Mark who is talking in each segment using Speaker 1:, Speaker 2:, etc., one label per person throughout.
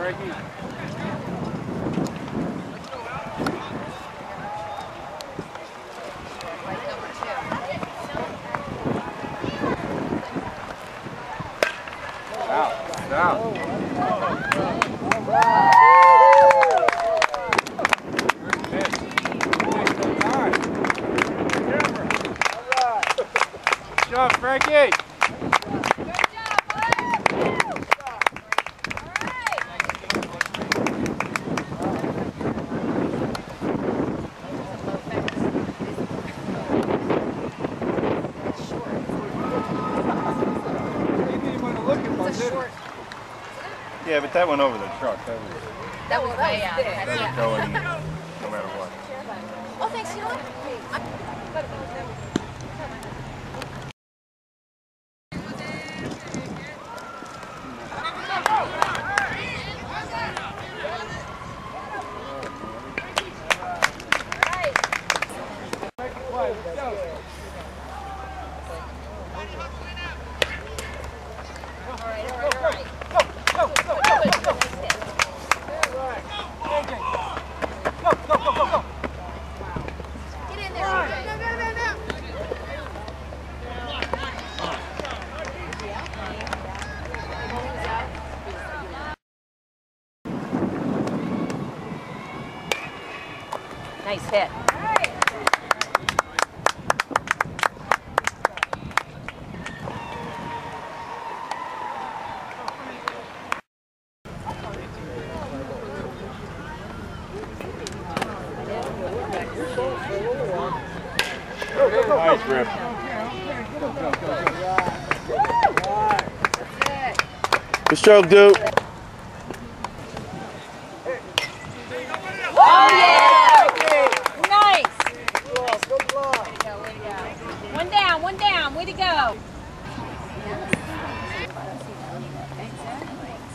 Speaker 1: Frankie. Out, out. Good job, Frankie. Yeah, but that went over the truck. That was
Speaker 2: That was way out.
Speaker 1: that was going
Speaker 2: Nice hit.
Speaker 1: Nice.
Speaker 3: Good stroke, dude.
Speaker 2: Oh, yeah! Nice. One down, one down. Way to go.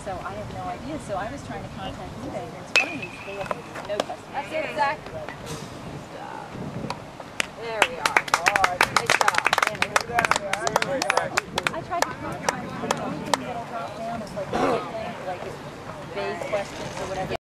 Speaker 4: So I have no idea. So I was trying to contact eBay, and it's funny, they have no customer.
Speaker 2: That's Zach. There we are. Nice job.
Speaker 4: I tried to contact them, the only thing that'll drop down is like, like vague questions or whatever.